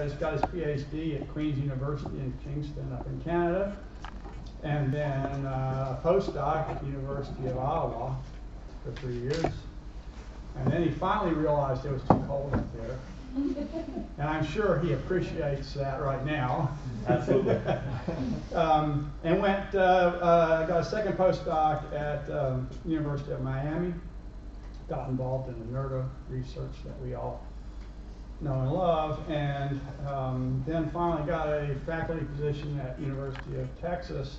he's got his PhD at Queen's University in Kingston up in Canada. And then uh, a postdoc at the University of Iowa for three years. And then he finally realized it was too cold up there. And I'm sure he appreciates that right now. Absolutely. um, and went, uh, uh, got a second postdoc at um, University of Miami. Got involved in the NRDA research that we all know and love, and um, then finally got a faculty position at University of Texas,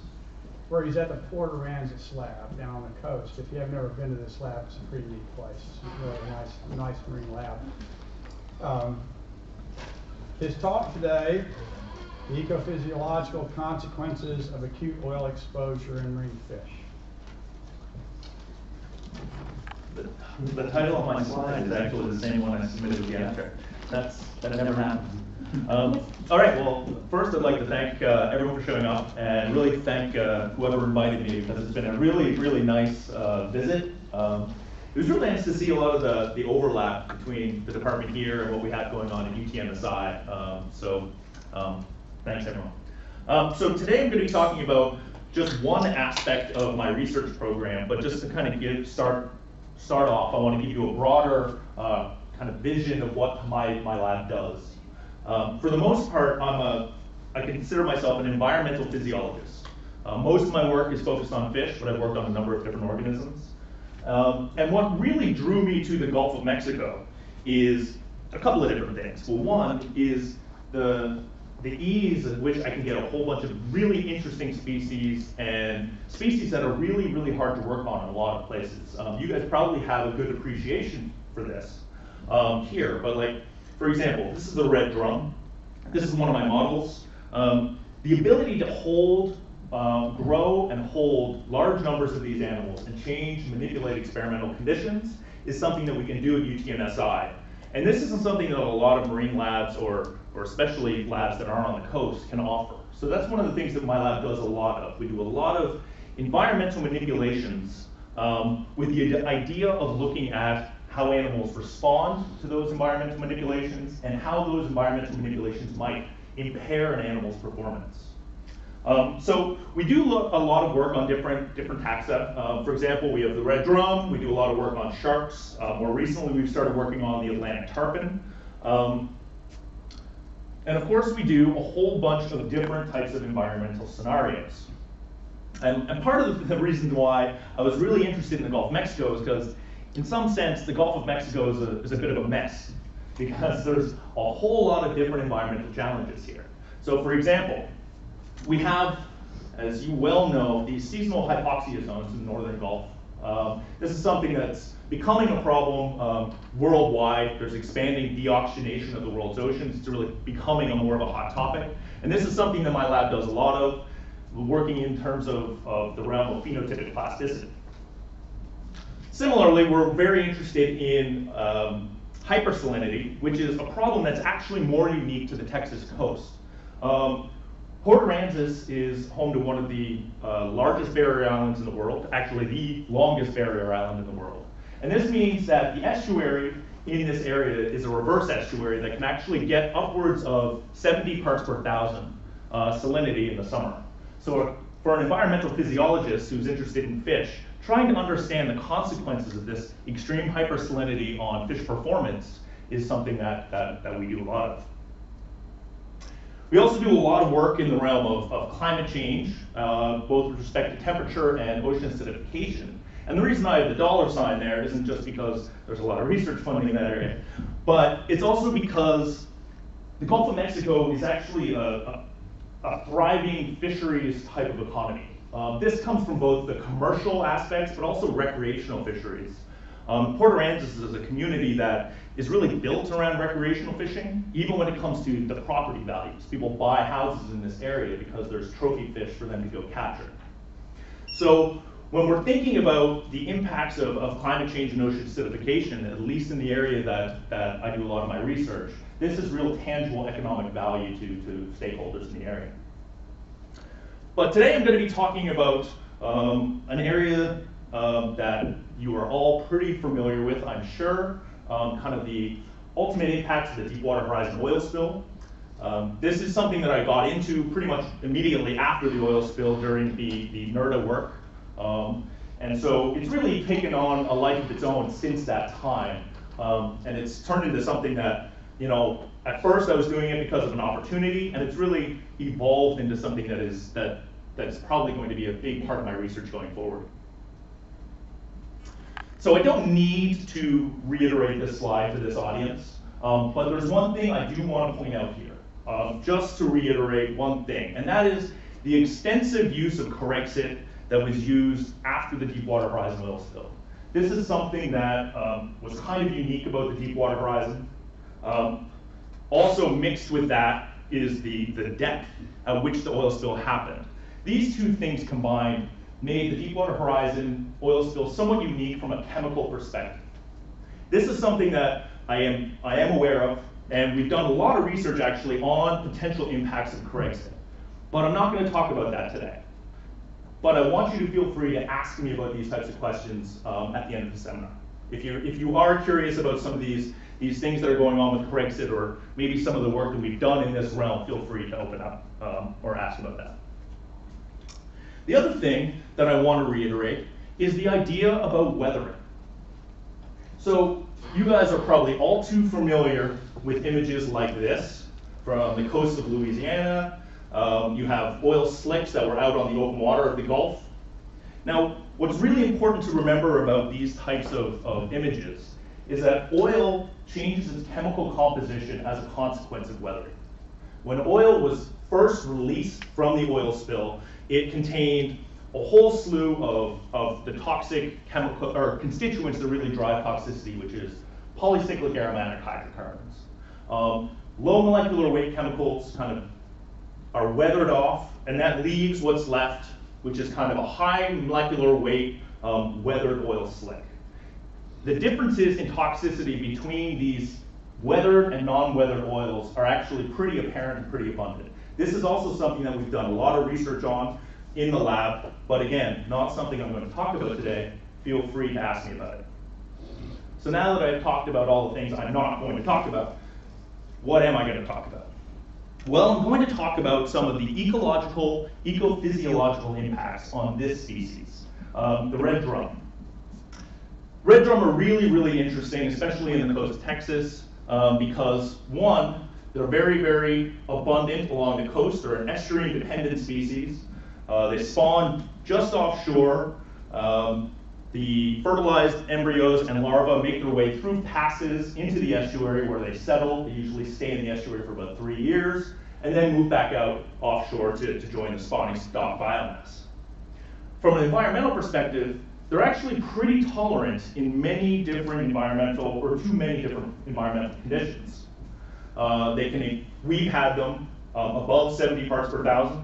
where he's at the Port Aransas lab down on the coast. If you have never been to this lab, it's a pretty neat place. It's a really nice, nice marine lab. Um, his talk today, the ecophysiological consequences of acute oil exposure in marine fish. The, the title of my slide is actually the same one I submitted with the abstract. That's, that never happened. Um, all right, well, first I'd like to thank uh, everyone for showing up and really thank uh, whoever invited me because it's been a really, really nice uh, visit. Um, it was really nice to see a lot of the, the overlap between the department here and what we had going on at UTMSI. Um, so um, thanks everyone. Um, so today I'm going to be talking about just one aspect of my research program, but just to kind of give start start off, I want to give you a broader uh, kind of vision of what my, my lab does. Um, for the most part, I'm a, I consider myself an environmental physiologist. Uh, most of my work is focused on fish, but I've worked on a number of different organisms. Um, and what really drew me to the Gulf of Mexico is a couple of different things. Well, one is the the ease at which I can get a whole bunch of really interesting species and species that are really, really hard to work on in a lot of places. Um, you guys probably have a good appreciation for this um, here, but like, for example, this is the red drum. This is one of my models. Um, the ability to hold, um, grow and hold large numbers of these animals and change, manipulate experimental conditions is something that we can do at UTMSI. And this isn't something that a lot of marine labs or or especially labs that aren't on the coast, can offer. So that's one of the things that my lab does a lot of. We do a lot of environmental manipulations um, with the idea of looking at how animals respond to those environmental manipulations and how those environmental manipulations might impair an animal's performance. Um, so we do look a lot of work on different different taxa. Um, for example, we have the red drum. We do a lot of work on sharks. Uh, more recently, we've started working on the Atlantic tarpon. Um, and of course, we do a whole bunch of different types of environmental scenarios. And, and part of the, the reason why I was really interested in the Gulf of Mexico is because, in some sense, the Gulf of Mexico is a, is a bit of a mess because there's a whole lot of different environmental challenges here. So, for example, we have, as you well know, these seasonal hypoxia zones in the northern Gulf. Um, this is something that's becoming a problem um, worldwide. There's expanding deoxygenation of the world's oceans. It's really becoming a more of a hot topic. And this is something that my lab does a lot of, working in terms of, of the realm of phenotypic plasticity. Similarly, we're very interested in um, hypersalinity, which is a problem that's actually more unique to the Texas coast. Um, Port Aransas is home to one of the uh, largest barrier islands in the world, actually the longest barrier island in the world. And this means that the estuary in this area is a reverse estuary that can actually get upwards of 70 parts per thousand uh, salinity in the summer. So for an environmental physiologist who's interested in fish, trying to understand the consequences of this extreme hypersalinity on fish performance is something that, that, that we do a lot of. We also do a lot of work in the realm of, of climate change, uh, both with respect to temperature and ocean acidification. And the reason I have the dollar sign there isn't just because there's a lot of research funding in that area, but it's also because the Gulf of Mexico is actually a, a, a thriving fisheries type of economy. Um, this comes from both the commercial aspects, but also recreational fisheries. Um, Port Aransas is a community that is really built around recreational fishing, even when it comes to the property values. People buy houses in this area because there's trophy fish for them to go capture. So when we're thinking about the impacts of, of climate change and ocean acidification, at least in the area that, that I do a lot of my research, this is real tangible economic value to, to stakeholders in the area. But today I'm going to be talking about um, an area um, that you are all pretty familiar with, I'm sure, um, kind of the ultimate impacts of the Deepwater Horizon oil spill. Um, this is something that I got into pretty much immediately after the oil spill during the, the NRDA work. Um, and so it's really taken on a life of its own since that time. Um, and it's turned into something that, you know, at first I was doing it because of an opportunity, and it's really evolved into something that is that that's probably going to be a big part of my research going forward. So I don't need to reiterate this slide to this audience, um, but there's one thing I do want to point out here, um, just to reiterate one thing, and that is the extensive use of Corexit that was used after the Deepwater Horizon oil spill. This is something that um, was kind of unique about the Deepwater Horizon. Um, also mixed with that is the, the depth at which the oil spill happened. These two things combined made the Deepwater Horizon oil spill somewhat unique from a chemical perspective. This is something that I am, I am aware of, and we've done a lot of research actually on potential impacts of Corexit. But I'm not going to talk about that today. But I want you to feel free to ask me about these types of questions um, at the end of the seminar. If, you if you are curious about some of these, these things that are going on with Corexit or maybe some of the work that we've done in this realm, feel free to open up um, or ask about that. The other thing that I want to reiterate is the idea about weathering. So you guys are probably all too familiar with images like this from the coast of Louisiana. Um, you have oil slicks that were out on the open water of the Gulf. Now, what's really important to remember about these types of, of images is that oil changes its chemical composition as a consequence of weathering. When oil was first released from the oil spill, it contained a whole slew of, of the toxic chemical or constituents that really drive toxicity, which is polycyclic aromatic hydrocarbons. Um, low molecular weight chemicals kind of are weathered off, and that leaves what's left, which is kind of a high molecular weight um, weathered oil slick. The differences in toxicity between these weathered and non-weathered oils are actually pretty apparent and pretty abundant. This is also something that we've done a lot of research on in the lab, but again, not something I'm going to talk about today. Feel free to ask me about it. So now that I've talked about all the things I'm not going to talk about, what am I going to talk about? Well, I'm going to talk about some of the ecological, ecophysiological impacts on this species, um, the red drum. Red drum are really, really interesting, especially in the coast of Texas, um, because one, they're very, very abundant along the coast. They're an estuarine-dependent species. Uh, they spawn just offshore. Um, the fertilized embryos and larvae make their way through passes into the estuary where they settle. They usually stay in the estuary for about three years and then move back out offshore to, to join the spawning stock biomass. From an environmental perspective, they're actually pretty tolerant in many different environmental or too many different environmental conditions. Uh, they can, we've had them um, above 70 parts per thousand.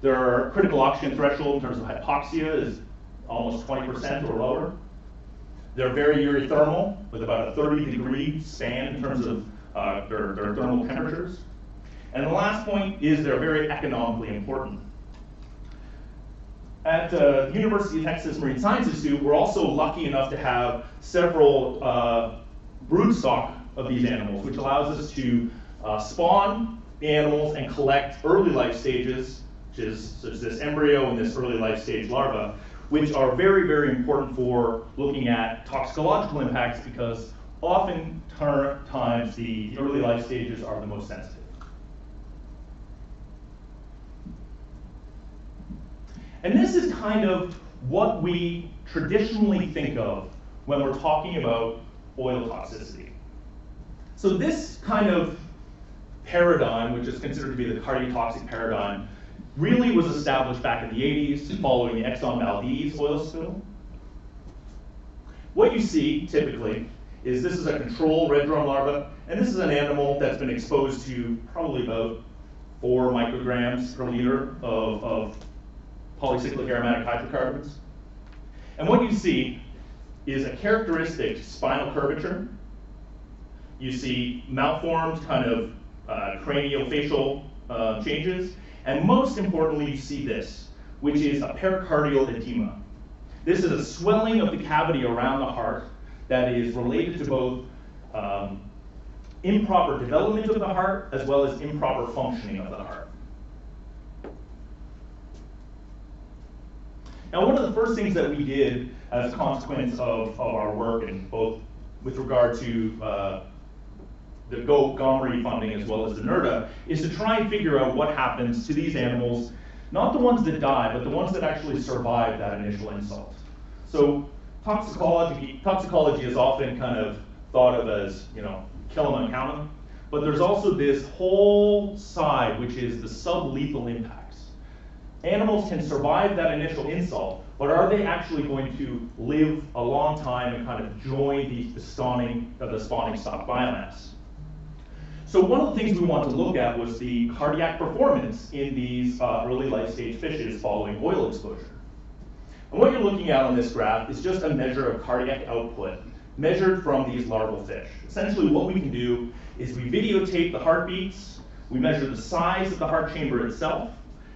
Their critical oxygen threshold in terms of hypoxia is almost 20% or lower. They're very eurythermal, with about a 30 degree span in terms of uh, their, their thermal temperatures. And the last point is they're very economically important. At uh, the University of Texas Marine Science Institute, we're also lucky enough to have several uh, broodstock of these animals, which allows us to uh, spawn animals and collect early life stages, which is such as this embryo and this early life stage larva, which are very, very important for looking at toxicological impacts because often times the early life stages are the most sensitive. And this is kind of what we traditionally think of when we're talking about oil toxicity. So this kind of paradigm, which is considered to be the cardiotoxic paradigm, really was established back in the 80s following the Exxon Valdez oil spill. What you see typically is this is a control red drum larva, and this is an animal that's been exposed to probably about four micrograms per liter of, of polycyclic aromatic hydrocarbons. And what you see is a characteristic spinal curvature. You see malformed kind of uh, craniofacial uh, changes. And most importantly, you see this, which is a pericardial edema. This is a swelling of the cavity around the heart that is related to both um, improper development of the heart as well as improper functioning of the heart. Now, one of the first things that we did as a consequence of, of our work, and both with regard to uh, the Go GoMRI funding as well as the NRDA, is to try and figure out what happens to these animals, not the ones that die, but the ones that actually survive that initial insult. So toxicology, toxicology is often kind of thought of as, you know, kill them and count them. But there's also this whole side, which is the sublethal impacts. Animals can survive that initial insult, but are they actually going to live a long time and kind of join the, the spawning, uh, the spawning stock biomass? So one of the things we wanted to look at was the cardiac performance in these uh, early life stage fishes following oil exposure. And what you're looking at on this graph is just a measure of cardiac output measured from these larval fish. Essentially what we can do is we videotape the heartbeats, we measure the size of the heart chamber itself,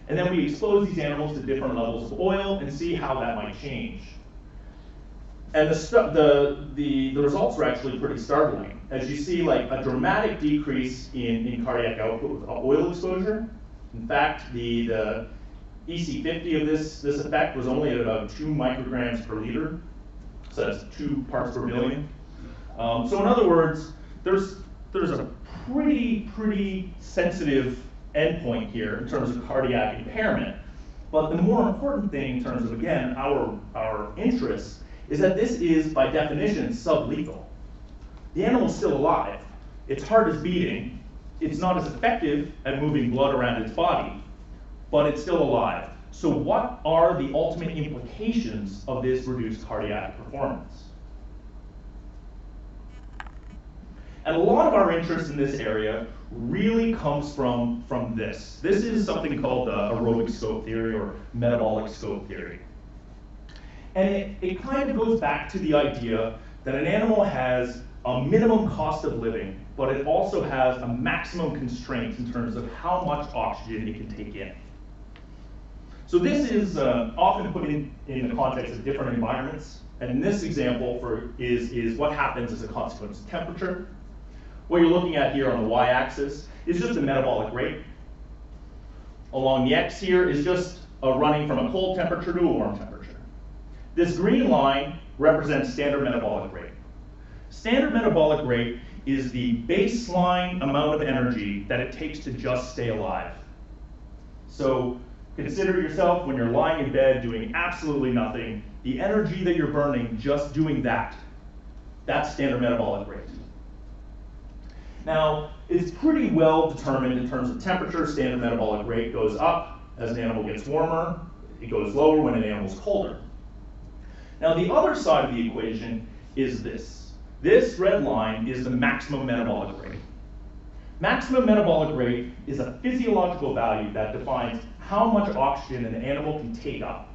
and then we expose these animals to different levels of oil and see how that might change. And the, the, the, the, results are actually pretty startling. As you see, like a dramatic decrease in, in cardiac output with oil exposure. In fact, the, the EC50 of this, this effect was only at about two micrograms per liter. So that's two parts per million. Um, so in other words, there's, there's a pretty, pretty sensitive endpoint here in terms of cardiac impairment. But the more important thing in terms of, again, our, our interest is that this is, by definition, sublethal. The animal's still alive. Its heart is beating. It's not as effective at moving blood around its body, but it's still alive. So what are the ultimate implications of this reduced cardiac performance? And a lot of our interest in this area really comes from, from this. This is something called the aerobic scope theory or metabolic scope theory. And it, it kind of goes back to the idea that an animal has a minimum cost of living, but it also has a maximum constraint in terms of how much oxygen it can take in. So this is uh, often put in, in the context of different environments. And in this example for, is, is what happens as a consequence of temperature. What you're looking at here on the y-axis is just the metabolic rate. Along the x here is just a running from a cold temperature to a warm temperature. This green line represents standard metabolic rate. Standard metabolic rate is the baseline amount of energy that it takes to just stay alive. So consider yourself when you're lying in bed doing absolutely nothing, the energy that you're burning just doing that, that's standard metabolic rate. Now, it's pretty well determined in terms of temperature. Standard metabolic rate goes up as an animal gets warmer. It goes lower when an animal's colder. Now, the other side of the equation is this. This red line is the maximum metabolic rate. Maximum metabolic rate is a physiological value that defines how much oxygen an animal can take up.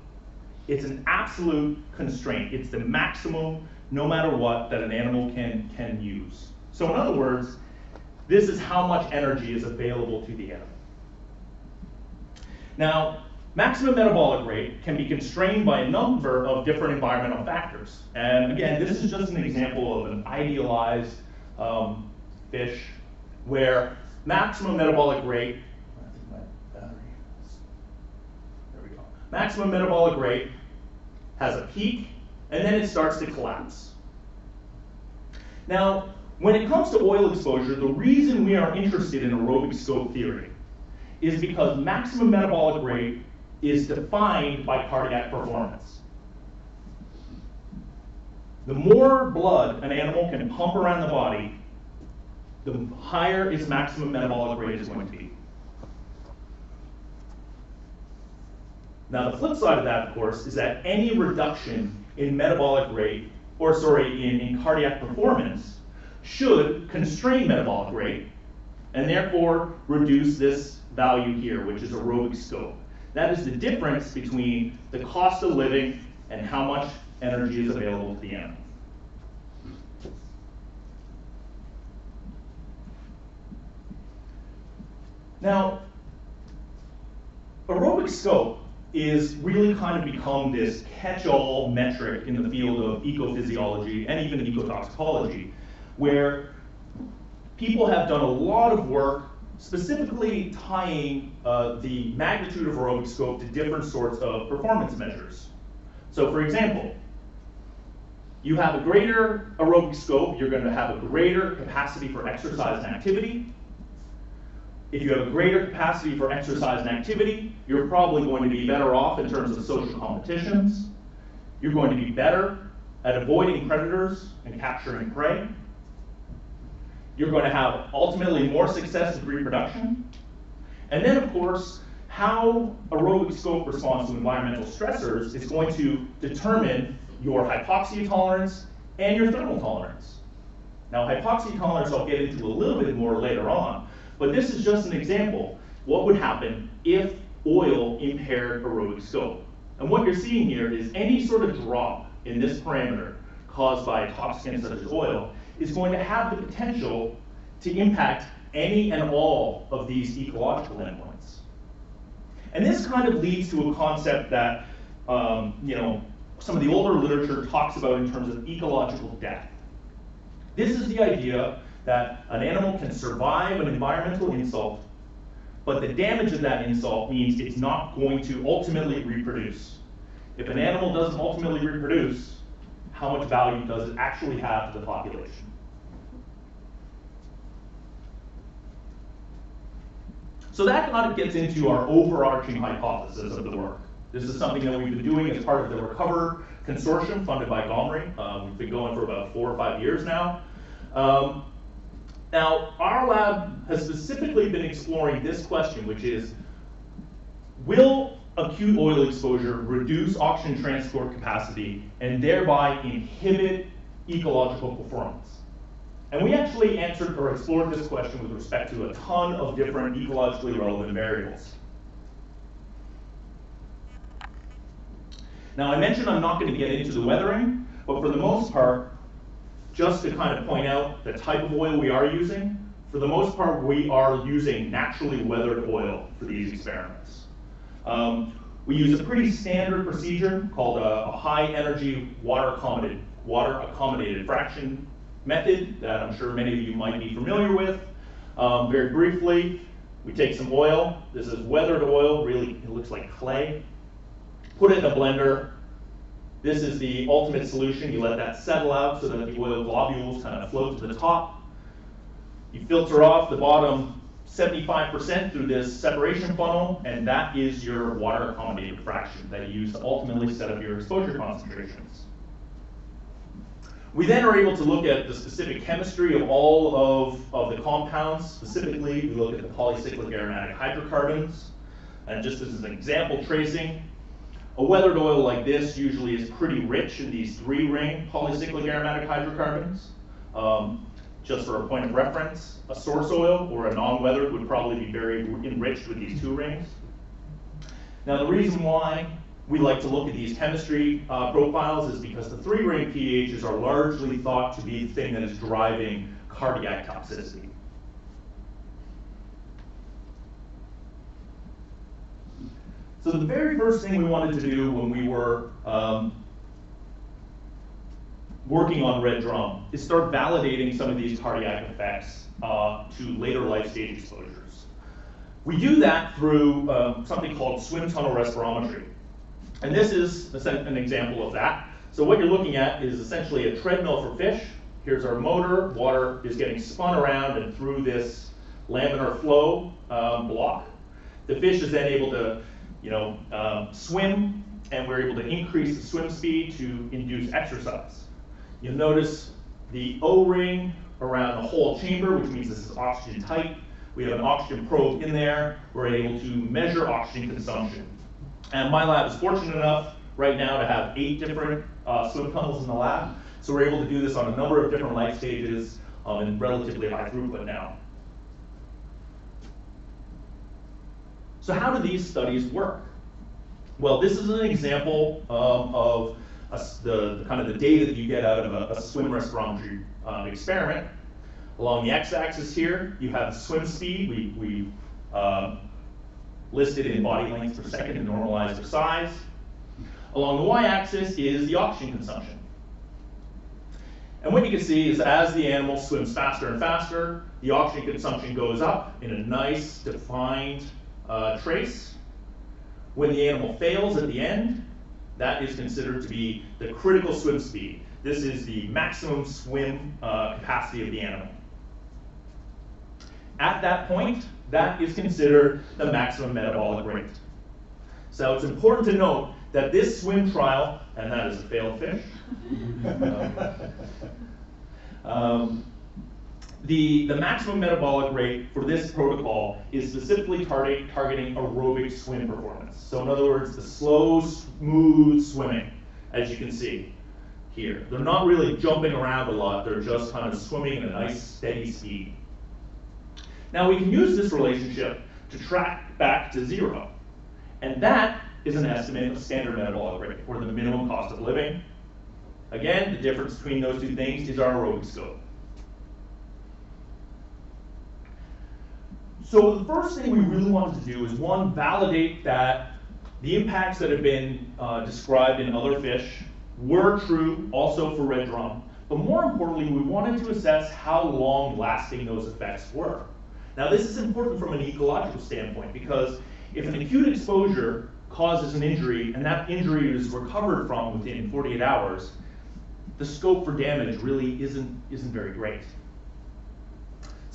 It's an absolute constraint. It's the maximum, no matter what, that an animal can, can use. So in other words, this is how much energy is available to the animal. Now, Maximum metabolic rate can be constrained by a number of different environmental factors. And again, this is just an example of an idealized um, fish where maximum metabolic rate. Maximum metabolic rate has a peak and then it starts to collapse. Now, when it comes to oil exposure, the reason we are interested in aerobic scope theory is because maximum metabolic rate is defined by cardiac performance. The more blood an animal can pump around the body, the higher its maximum metabolic rate is going to be. Now, the flip side of that, of course, is that any reduction in metabolic rate, or sorry, in, in cardiac performance, should constrain metabolic rate and therefore reduce this value here, which is aerobic scope. That is the difference between the cost of living and how much energy is available to the animal. Now, aerobic scope is really kind of become this catch-all metric in the field of ecophysiology and even ecotoxicology, where people have done a lot of work specifically tying uh, the magnitude of aerobic scope to different sorts of performance measures. So for example, you have a greater aerobic scope, you're going to have a greater capacity for exercise and activity. If you have a greater capacity for exercise and activity, you're probably going to be better off in terms of social competitions. You're going to be better at avoiding predators and capturing prey. You're going to have ultimately more success with reproduction. And then, of course, how aerobic scope responds to environmental stressors is going to determine your hypoxia tolerance and your thermal tolerance. Now, hypoxia tolerance I'll get into a little bit more later on, but this is just an example. What would happen if oil impaired aerobic scope? And what you're seeing here is any sort of drop in this parameter caused by a toxin such as oil is going to have the potential to impact any and all of these ecological endpoints. And this kind of leads to a concept that um, you know some of the older literature talks about in terms of ecological death. This is the idea that an animal can survive an environmental insult, but the damage of that insult means it's not going to ultimately reproduce. If an animal doesn't ultimately reproduce, how much value does it actually have to the population? So that kind of gets into our overarching hypothesis of the work. This is something that we've been doing as part of the Recover Consortium funded by GOMRI. Um, we've been going for about four or five years now. Um, now, our lab has specifically been exploring this question, which is, will acute oil exposure reduce oxygen transport capacity and thereby inhibit ecological performance? And we actually answered or explored this question with respect to a ton of different ecologically relevant variables. Now, I mentioned I'm not going to get into the weathering, but for the most part, just to kind of point out the type of oil we are using, for the most part, we are using naturally weathered oil for these experiments. Um, we use a pretty standard procedure called a, a high energy water accommodated, water accommodated fraction method that I'm sure many of you might be familiar with. Um, very briefly, we take some oil. This is weathered oil, really, it looks like clay. Put it in a blender. This is the ultimate solution. You let that settle out so that the oil globules kind of float to the top. You filter off the bottom 75% through this separation funnel, and that is your water accommodated fraction that you use to ultimately set up your exposure concentrations. We then are able to look at the specific chemistry of all of, of the compounds. Specifically, we look at the polycyclic aromatic hydrocarbons. And just as an example tracing, a weathered oil like this usually is pretty rich in these three-ring polycyclic aromatic hydrocarbons. Um, just for a point of reference, a source oil or a non-weathered would probably be very enriched with these two rings. Now the reason why we like to look at these chemistry uh, profiles is because the three-ring PAHs are largely thought to be the thing that is driving cardiac toxicity. So the very first thing we wanted to do when we were um, working on Red Drum is start validating some of these cardiac effects uh, to later life stage exposures. We do that through um, something called swim tunnel respirometry. And this is an example of that. So what you're looking at is essentially a treadmill for fish. Here's our motor. Water is getting spun around and through this laminar flow um, block. The fish is then able to, you know, um, swim, and we're able to increase the swim speed to induce exercise. You'll notice the O-ring around the whole chamber, which means this is oxygen tight. We have an oxygen probe in there. We're able to measure oxygen consumption. And my lab is fortunate enough right now to have eight different uh, swim tunnels in the lab. So we're able to do this on a number of different life stages um, in relatively high throughput now. So how do these studies work? Well, this is an example um, of a, the, the, kind of the data that you get out of a, a swim respirometry um, experiment. Along the x-axis here, you have swim speed. We, we um, listed in body length per second and normalized for size. Along the y-axis is the oxygen consumption. And what you can see is as the animal swims faster and faster, the oxygen consumption goes up in a nice defined uh, trace. When the animal fails at the end, that is considered to be the critical swim speed. This is the maximum swim uh, capacity of the animal. At that point, that is considered the maximum metabolic rate. So it's important to note that this swim trial, and that is a failed fish, um, the, the maximum metabolic rate for this protocol is specifically target, targeting aerobic swim performance. So in other words, the slow, smooth swimming, as you can see here. They're not really jumping around a lot, they're just kind of swimming at a nice steady speed. Now we can use this relationship to track back to zero. And that is an estimate of standard metabolic rate, or the minimum cost of living. Again, the difference between those two things is our aerobic scope. So the first thing we really wanted to do is one, validate that the impacts that have been uh, described in other fish were true also for red drum. But more importantly, we wanted to assess how long lasting those effects were. Now this is important from an ecological standpoint because if an acute exposure causes an injury and that injury is recovered from within 48 hours, the scope for damage really isn't, isn't very great.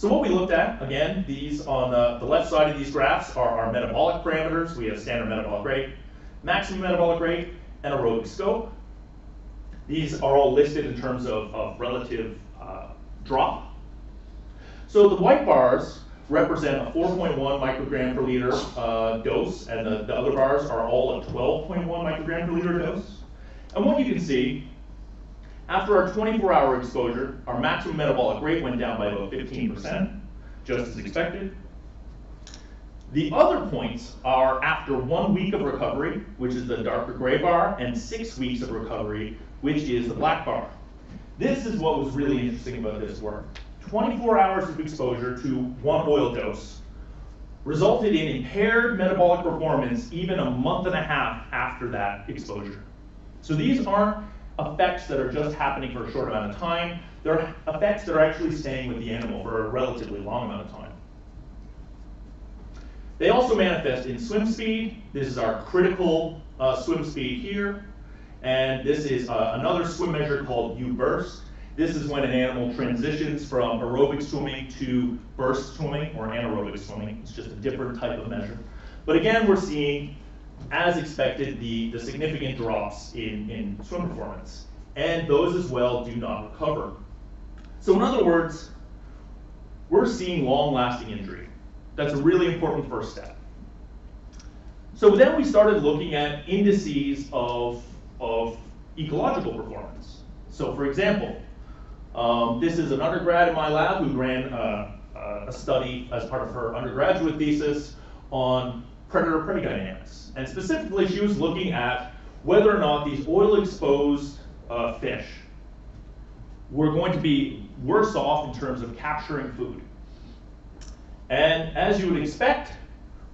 So what we looked at, again, these on the, the left side of these graphs are our metabolic parameters. We have standard metabolic rate, maximum metabolic rate, and aerobic scope. These are all listed in terms of, of relative uh, drop. So the white bars represent a 4.1 microgram per liter uh, dose, and the, the other bars are all a 12.1 microgram per liter dose. And what you can see after our 24-hour exposure, our maximum metabolic rate went down by about 15%, just as expected. The other points are after one week of recovery, which is the darker gray bar, and six weeks of recovery, which is the black bar. This is what was really interesting about this work. 24 hours of exposure to one oil dose resulted in impaired metabolic performance even a month and a half after that exposure. So these aren't effects that are just happening for a short amount of time. They're effects that are actually staying with the animal for a relatively long amount of time. They also manifest in swim speed. This is our critical uh, swim speed here. And this is uh, another swim measure called U-burst. This is when an animal transitions from aerobic swimming to burst swimming or anaerobic swimming. It's just a different type of measure. But again, we're seeing as expected, the, the significant drops in, in swim performance. And those as well do not recover. So in other words, we're seeing long-lasting injury. That's a really important first step. So then we started looking at indices of, of ecological performance. So for example, um, this is an undergrad in my lab who ran uh, uh, a study as part of her undergraduate thesis on predator-prey dynamics. And specifically, she was looking at whether or not these oil-exposed uh, fish were going to be worse off in terms of capturing food. And as you would expect,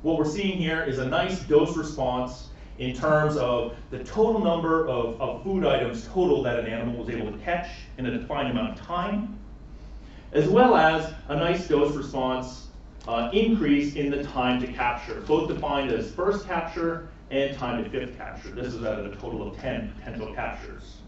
what we're seeing here is a nice dose response in terms of the total number of, of food items total that an animal was able to catch in a defined amount of time, as well as a nice dose response uh, increase in the time to capture, both defined as first capture and time to fifth capture. This is out of a total of 10 potential captures.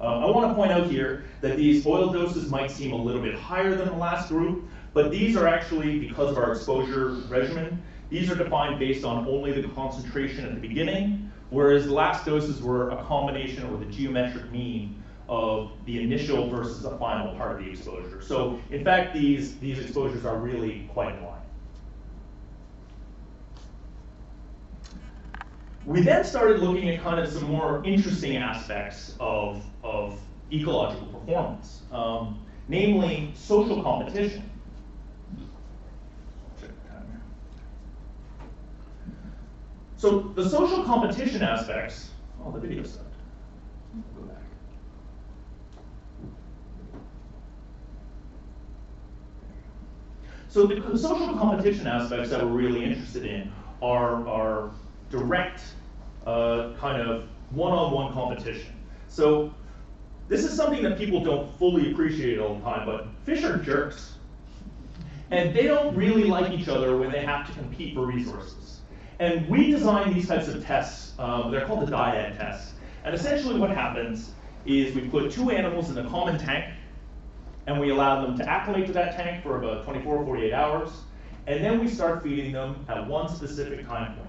Uh, I want to point out here that these oil doses might seem a little bit higher than the last group, but these are actually, because of our exposure regimen, these are defined based on only the concentration at the beginning, whereas the last doses were a combination or the geometric mean of the initial versus the final part of the exposure. So in fact, these, these exposures are really quite in line. We then started looking at kind of some more interesting aspects of, of ecological performance, um, namely social competition. So the social competition aspects, oh, the video stopped. So the social competition aspects that we're really interested in are, are direct uh, kind of one-on-one competition. So this is something that people don't fully appreciate all the time, but fish are jerks. And they don't really like each other when they have to compete for resources. And we design these types of tests, um, they're called the dyad tests. And essentially what happens is we put two animals in a common tank, and we allow them to acclimate to that tank for about 24 or 48 hours, and then we start feeding them at one specific time point.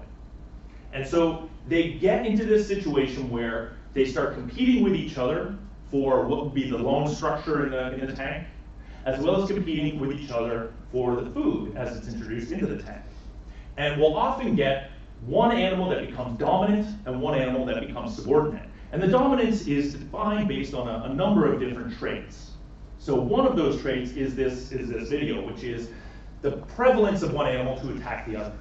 And so they get into this situation where they start competing with each other for what would be the loam structure in the, in the tank, as well as competing with each other for the food as it's introduced into the tank. And we'll often get one animal that becomes dominant and one animal that becomes subordinate. And the dominance is defined based on a, a number of different traits. So one of those traits is this, is this video, which is the prevalence of one animal to attack the other.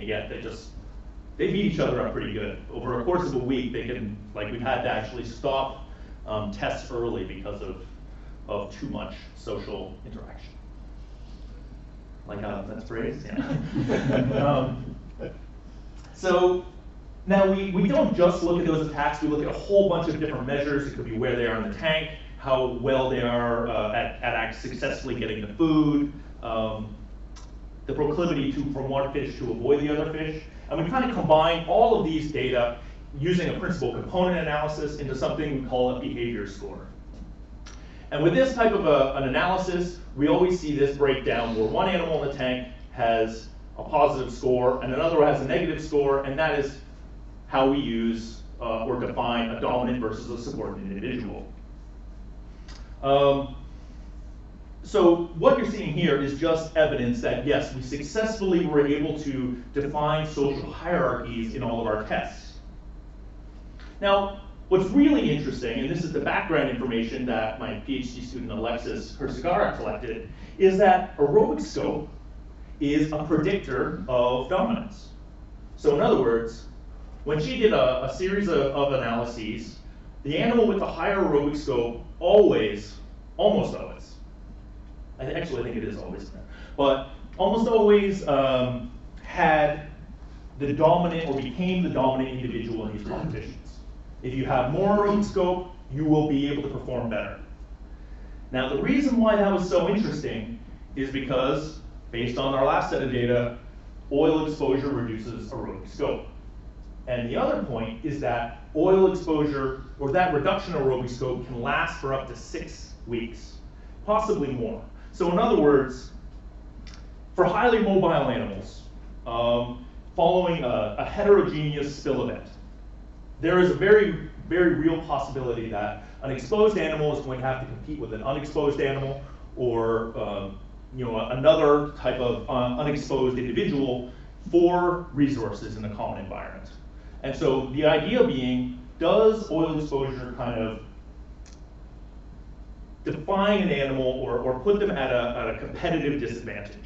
Again, they just, they beat each other up pretty good. Over a course of a week, they can, like we've had to actually stop um, tests early because of, of too much social interaction. Like how that's phrased, yeah. um, so now we, we don't just look at those attacks, we look at a whole bunch of different measures. It could be where they are in the tank, how well they are uh, at, at successfully getting the food, um, the proclivity to from one fish to avoid the other fish. And we kind of combine all of these data using a principal component analysis into something we call a behavior score. And with this type of a, an analysis, we always see this breakdown where one animal in the tank has a positive score and another has a negative score, and that is how we use uh, or define a dominant versus a subordinate individual. Um, so what you're seeing here is just evidence that yes, we successfully were able to define social hierarchies in all of our tests. Now, what's really interesting, and this is the background information that my PhD student Alexis Khursigara collected, is that aerobic scope is a predictor of dominance. So in other words, when she did a, a series of, of analyses, the animal with the higher aerobic scope always, almost always, I actually I think it is always, but almost always um, had the dominant or became the dominant individual in these competitions. If you have more aerobic scope, you will be able to perform better. Now, the reason why that was so interesting is because, based on our last set of data, oil exposure reduces aerobic scope. And the other point is that oil exposure, or that reduction of aerobic scope, can last for up to six weeks, possibly more. So in other words, for highly mobile animals, um, following a, a, heterogeneous spill event, there is a very, very real possibility that an exposed animal is going to have to compete with an unexposed animal or um, you know, another type of uh, unexposed individual for resources in a common environment. And so the idea being, does oil exposure kind of define an animal or, or put them at a, at a competitive disadvantage.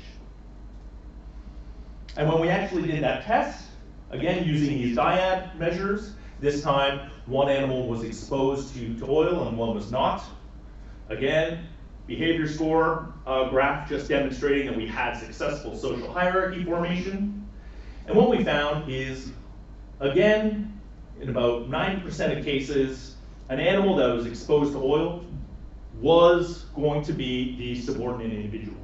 And when we actually did that test, again using these dyad measures, this time one animal was exposed to, to oil and one was not. Again, behavior score uh, graph just demonstrating that we had successful social hierarchy formation. And what we found is, again, in about 90% of cases, an animal that was exposed to oil was going to be the subordinate individual.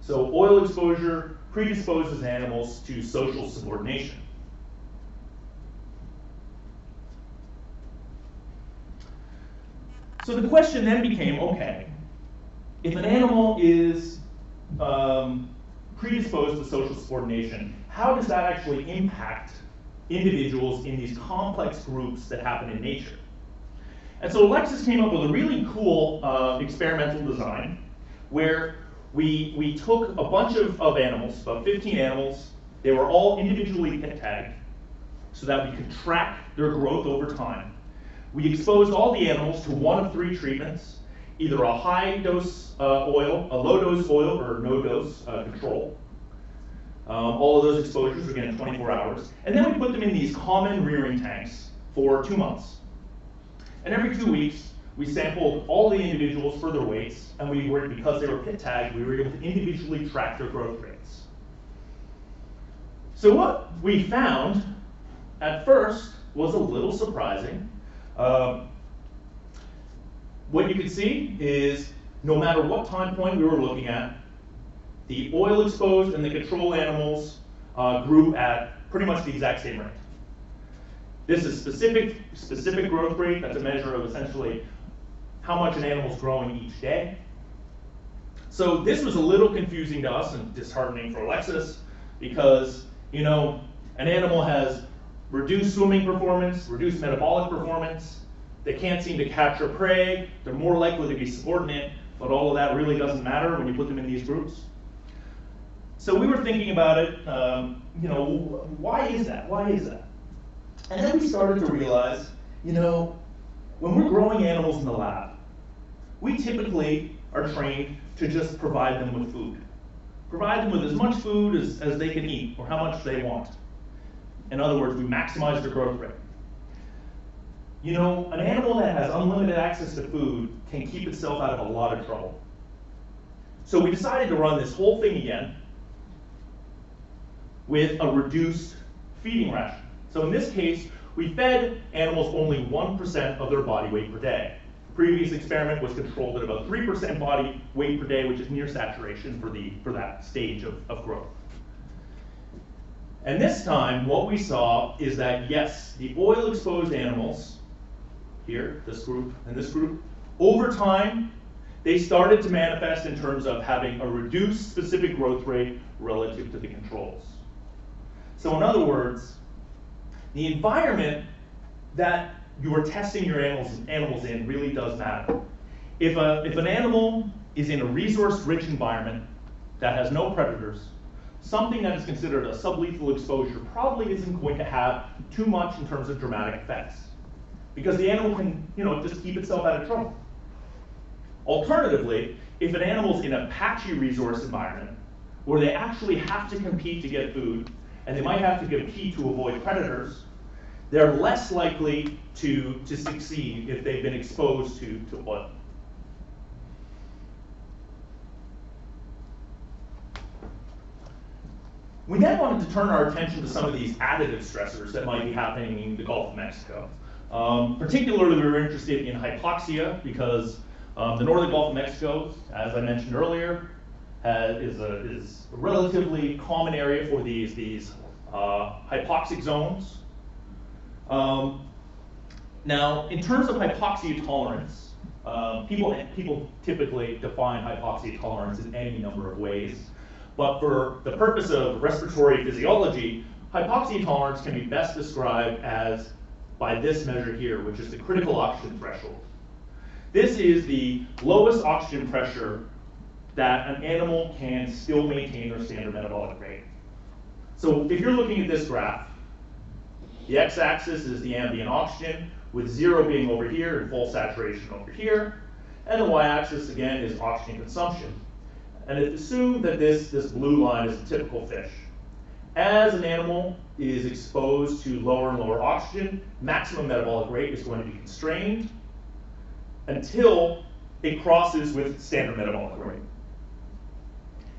So oil exposure predisposes animals to social subordination. So the question then became, okay, if an animal is um, predisposed to social subordination, how does that actually impact individuals in these complex groups that happen in nature? And so Alexis came up with a really cool uh, experimental design where we, we took a bunch of, of animals, about 15 animals, they were all individually tagged so that we could track their growth over time. We exposed all the animals to one of three treatments, either a high dose uh, oil, a low dose oil, or no dose uh, control. Um, all of those exposures, again, 24 hours. And then we put them in these common rearing tanks for two months. And every two weeks, we sampled all the individuals for their weights, and we were, because they were pit tagged, we were able to individually track their growth rates. So what we found at first was a little surprising. Uh, what you can see is no matter what time point we were looking at, the oil exposed and the control animals uh, grew at pretty much the exact same rate. This is specific, specific growth rate. That's a measure of essentially how much an animal is growing each day. So this was a little confusing to us and disheartening for Alexis because, you know, an animal has reduced swimming performance, reduced metabolic performance, they can't seem to capture prey, they're more likely to be subordinate, but all of that really doesn't matter when you put them in these groups. So we were thinking about it, um, you know, why is that? Why is that? And then we started to realize, you know, when we're growing animals in the lab, we typically are trained to just provide them with food. Provide them with as much food as, as they can eat or how much they want. In other words, we maximize their growth rate. You know, an animal that has unlimited access to food can keep itself out of a lot of trouble. So we decided to run this whole thing again with a reduced feeding ration. So in this case, we fed animals only 1% of their body weight per day. The previous experiment was controlled at about 3% body weight per day, which is near saturation for, the, for that stage of, of growth. And this time, what we saw is that yes, the oil exposed animals, here, this group and this group, over time, they started to manifest in terms of having a reduced specific growth rate relative to the controls. So, in other words, the environment that you are testing your animals, animals in really does matter. If, a, if an animal is in a resource rich environment that has no predators, something that is considered a sublethal exposure probably isn't going to have too much in terms of dramatic effects. Because the animal can, you know, just keep itself out of trouble. Alternatively, if an animal's in a patchy resource environment where they actually have to compete to get food, and they might have to give key to avoid predators, they're less likely to, to succeed if they've been exposed to, to oil. We then wanted to turn our attention to some of these additive stressors that might be happening in the Gulf of Mexico. Um, particularly, we were interested in hypoxia because um, the northern Gulf of Mexico, as I mentioned earlier, has, is, a, is a relatively common area for these, these uh, hypoxic zones. Um, now, in terms of hypoxia tolerance, uh, people, people typically define hypoxia tolerance in any number of ways. But for the purpose of respiratory physiology, hypoxia tolerance can be best described as by this measure here, which is the critical oxygen threshold. This is the lowest oxygen pressure that an animal can still maintain their standard metabolic rate. So if you're looking at this graph, the x-axis is the ambient oxygen, with zero being over here and full saturation over here, and the y-axis again is oxygen consumption. And it's assumed that this, this blue line is a typical fish. As an animal is exposed to lower and lower oxygen, maximum metabolic rate is going to be constrained until it crosses with standard metabolic rate.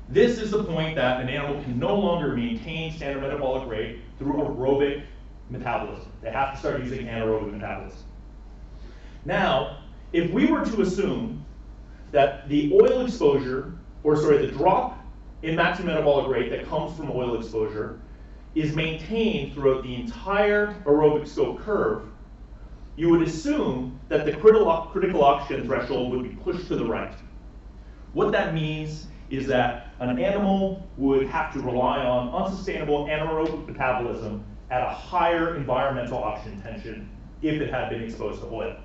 This is the point that an animal can no longer maintain standard metabolic rate through aerobic metabolism. They have to start using anaerobic metabolism. Now, if we were to assume that the oil exposure, or sorry, the drop in maximum metabolic rate that comes from oil exposure is maintained throughout the entire aerobic scope curve, you would assume that the critical, critical oxygen threshold would be pushed to the right. What that means is that an animal would have to rely on unsustainable anaerobic metabolism at a higher environmental oxygen tension if it had been exposed to oil.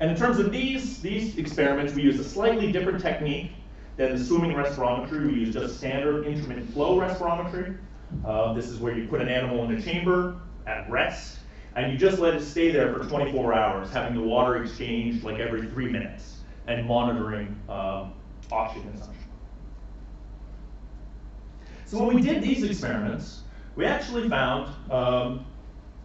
And in terms of these, these experiments, we use a slightly different technique than the swimming respirometry. We use just standard intermittent flow respirometry. Uh, this is where you put an animal in a chamber at rest, and you just let it stay there for 24 hours, having the water exchanged like every three minutes, and monitoring um, oxygen consumption. So when we did these experiments, we actually found um,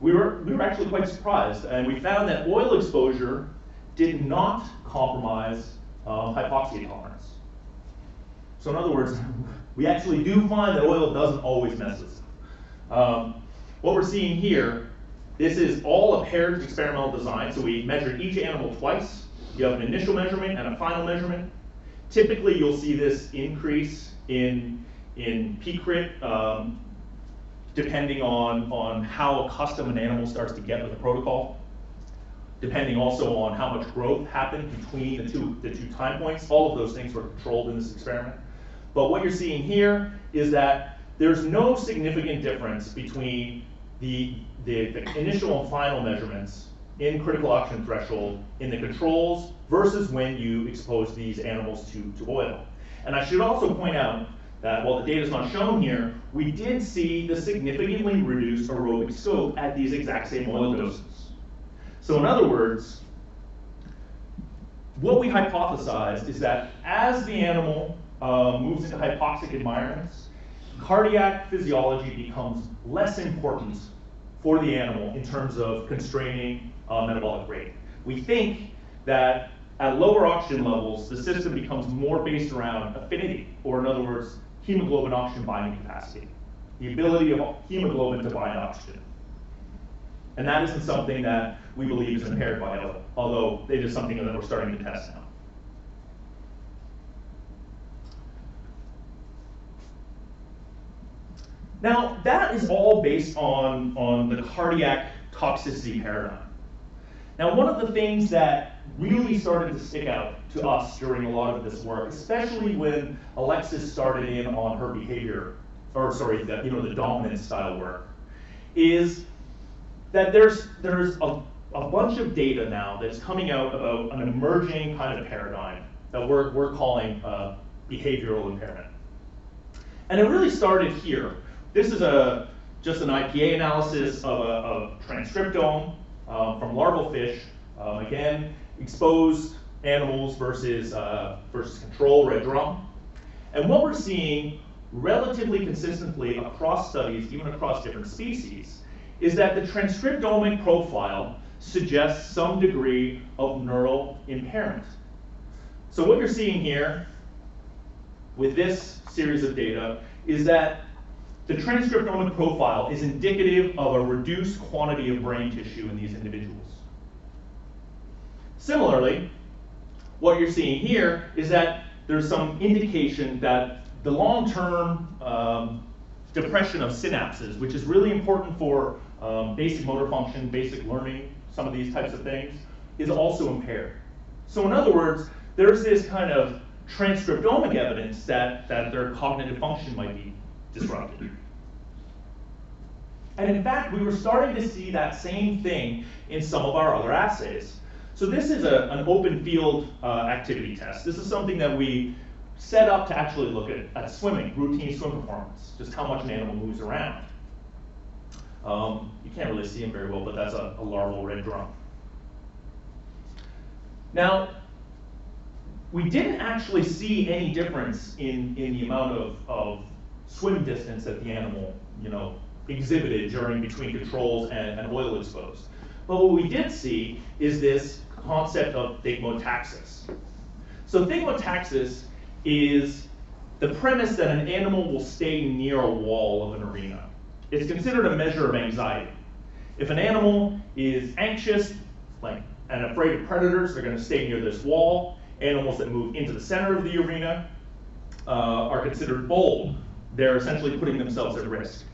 we were we were actually quite surprised, and we found that oil exposure did not compromise um, hypoxia tolerance. So in other words, we actually do find that oil doesn't always mess us. Um, what we're seeing here This is all a paired experimental design, so we measured each animal twice. You have an initial measurement and a final measurement. Typically, you'll see this increase in, in crit um, depending on, on how accustomed an animal starts to get with the protocol, depending also on how much growth happened between the two, the two time points. All of those things were controlled in this experiment. But what you're seeing here is that there's no significant difference between the, the, the initial and final measurements in critical oxygen threshold in the controls versus when you expose these animals to, to oil. And I should also point out that while the data is not shown here, we did see the significantly reduced aerobic scope at these exact same oil doses. So in other words, what we hypothesized is that as the animal uh, moves into hypoxic environments, cardiac physiology becomes less important for the animal in terms of constraining uh, metabolic rate. We think that at lower oxygen levels, the system becomes more based around affinity, or in other words, hemoglobin oxygen binding capacity, the ability of hemoglobin to bind oxygen. And that isn't something that we believe is impaired by OLA, although it is something that we're starting to test now. Now, that is all based on, on the cardiac toxicity paradigm. Now, one of the things that really started to stick out to us during a lot of this work, especially when Alexis started in on her behavior, or sorry, the, you know, the dominant style work, is that there's, there's a, a bunch of data now that's coming out about an emerging kind of paradigm that we're, we're calling uh, behavioral impairment. And it really started here this is a, just an IPA analysis of a, transcriptome uh, from larval fish. Um, again, exposed animals versus, uh, versus control red drum. And what we're seeing relatively consistently across studies, even across different species, is that the transcriptomic profile suggests some degree of neural impairment. So what you're seeing here with this series of data is that the transcriptomic profile is indicative of a reduced quantity of brain tissue in these individuals. Similarly, what you're seeing here is that there's some indication that the long-term um, depression of synapses, which is really important for um, basic motor function, basic learning, some of these types of things, is also impaired. So in other words, there's this kind of transcriptomic evidence that, that their cognitive function might be disrupted. And in fact, we were starting to see that same thing in some of our other assays. So this is a, an open field uh, activity test. This is something that we set up to actually look at, at swimming, routine swim performance, just how much an animal moves around. Um, you can't really see him very well, but that's a, a larval red drum. Now, we didn't actually see any difference in, in the amount of, of swim distance that the animal, you know, exhibited during between controls and, and oil exposed. But what we did see is this concept of thigmotaxis. So thigmotaxis is the premise that an animal will stay near a wall of an arena. It's considered a measure of anxiety. If an animal is anxious, like and afraid of predators, they're going to stay near this wall. Animals that move into the center of the arena uh, are considered bold. They're essentially putting themselves at risk.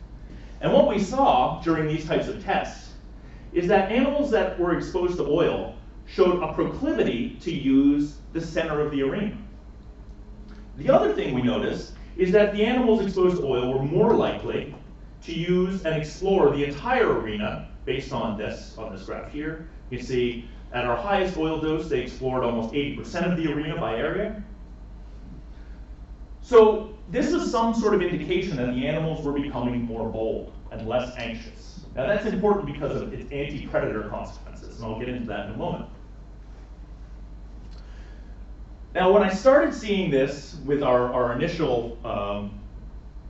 And what we saw during these types of tests is that animals that were exposed to oil showed a proclivity to use the center of the arena. The other thing we noticed is that the animals exposed to oil were more likely to use and explore the entire arena based on this, on this graph here. You see, at our highest oil dose, they explored almost 80% of the arena by area. So this is some sort of indication that the animals were becoming more bold and less anxious. Now that's important because of its anti-predator consequences, and I'll get into that in a moment. Now when I started seeing this with our, our initial um,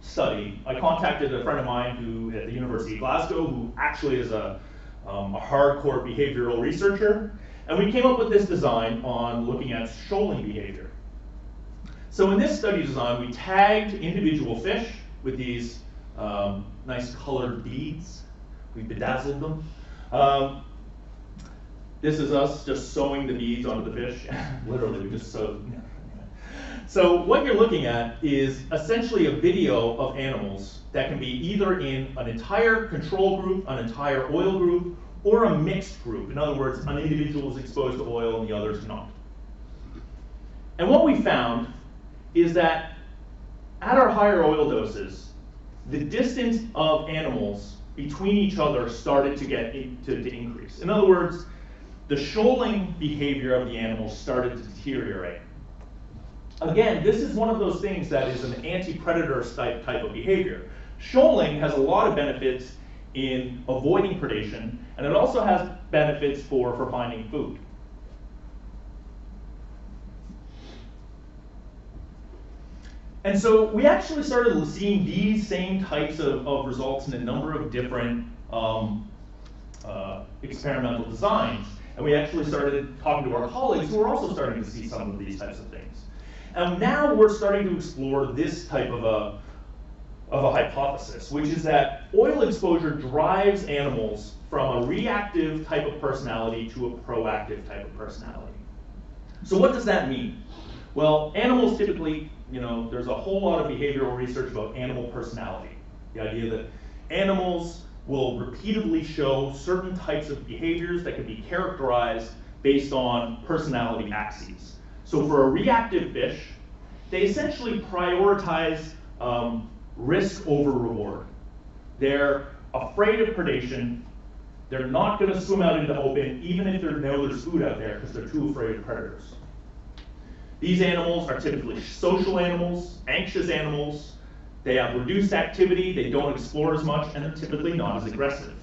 study, I contacted a friend of mine who at the University of Glasgow who actually is a, um, a hardcore behavioral researcher, and we came up with this design on looking at shoaling behavior. So in this study design, we tagged individual fish with these um, nice colored beads. We bedazzled them. Um, this is us just sewing the beads onto the fish. Literally, we just sewed. So what you're looking at is essentially a video of animals that can be either in an entire control group, an entire oil group, or a mixed group. In other words, an individual is exposed to oil and the others not. And what we found is that at our higher oil doses, the distance of animals between each other started to get in, to, to increase. In other words, the shoaling behavior of the animals started to deteriorate. Again, this is one of those things that is an anti-predator type, type of behavior. Shoaling has a lot of benefits in avoiding predation, and it also has benefits for, for finding food. And so we actually started seeing these same types of, of results in a number of different um, uh, experimental designs. And we actually started talking to our colleagues who were also starting to see some of these types of things. And now we're starting to explore this type of a, of a hypothesis, which is that oil exposure drives animals from a reactive type of personality to a proactive type of personality. So what does that mean? Well, animals typically, you know, there's a whole lot of behavioral research about animal personality. The idea that animals will repeatedly show certain types of behaviors that can be characterized based on personality axes. So for a reactive fish, they essentially prioritize um, risk over reward. They're afraid of predation. They're not going to swim out into the open, even if they know there's food out there, because they're too afraid of predators. These animals are typically social animals, anxious animals. They have reduced activity, they don't explore as much, and they're typically not as aggressive.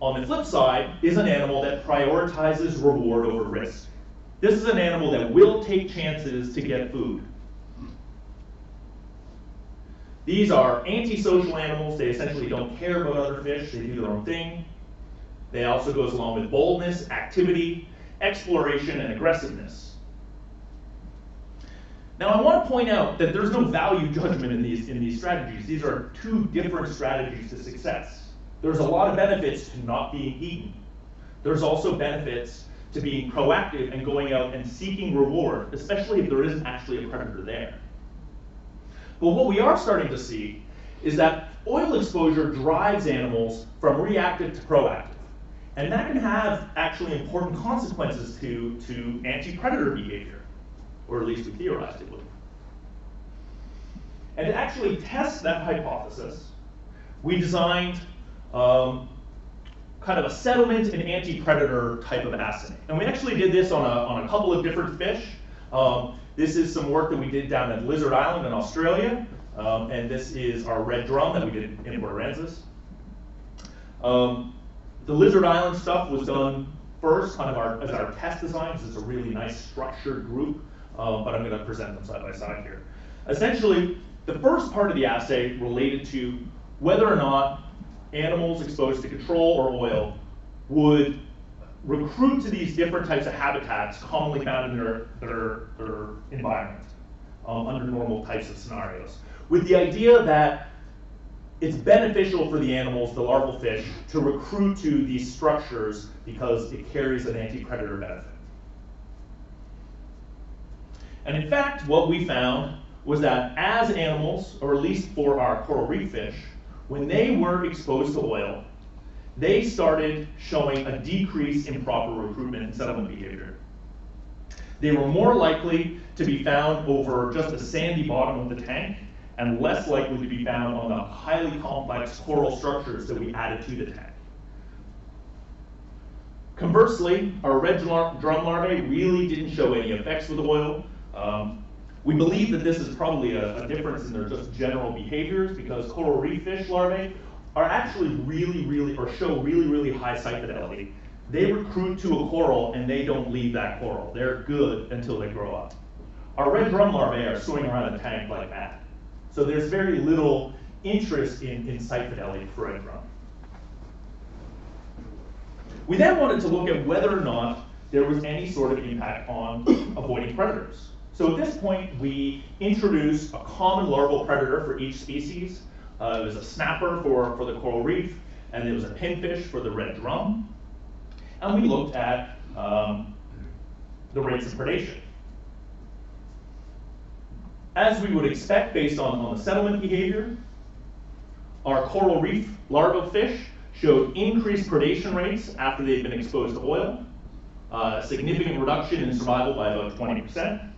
On the flip side is an animal that prioritizes reward over risk. This is an animal that will take chances to get food. These are antisocial animals. They essentially don't care about other fish. They do their own thing. They also goes along with boldness, activity, exploration, and aggressiveness. Now, I want to point out that there's no value judgment in these, in these strategies. These are two different strategies to success. There's a lot of benefits to not being eaten. There's also benefits to being proactive and going out and seeking reward, especially if there isn't actually a predator there. But what we are starting to see is that oil exposure drives animals from reactive to proactive. And that can have actually important consequences to, to anti-predator behavior, or at least we theorized it would. And to actually test that hypothesis, we designed um, kind of a settlement and anti-predator type of assay. And we actually did this on a, on a couple of different fish. Um, this is some work that we did down at Lizard Island in Australia. Um, and this is our red drum that we did in Port Aransas. Um, the Lizard Island stuff was done first kind of our, as our test designs. It's a really nice structured group, uh, but I'm going to present them side by side here. Essentially, the first part of the assay related to whether or not animals exposed to control or oil would recruit to these different types of habitats commonly found in their, their, their environment um, under normal types of scenarios. With the idea that it's beneficial for the animals, the larval fish, to recruit to these structures because it carries an anti-predator benefit. And in fact, what we found was that as animals, or at least for our coral reef fish, when they were exposed to oil, they started showing a decrease in proper recruitment and settlement behavior. They were more likely to be found over just the sandy bottom of the tank and less likely to be found on the highly complex coral structures that we added to the tank. Conversely, our red drum larvae really didn't show any effects with oil. Um, we believe that this is probably a, a, difference in their just general behaviors because coral reef fish larvae are actually really, really, or show really, really high site fidelity. They recruit to a coral and they don't leave that coral. They're good until they grow up. Our red drum larvae are swimming around the tank like that. So there's very little interest in, in site fidelity for red drum. We then wanted to look at whether or not there was any sort of impact on avoiding predators. So at this point, we introduced a common larval predator for each species. Uh, it was a snapper for, for the coral reef, and it was a pinfish for the red drum. And we looked at um, the rates of predation. As we would expect based on, on the settlement behavior, our coral reef larval fish showed increased predation rates after they'd been exposed to oil, uh, significant reduction in survival by about 20%.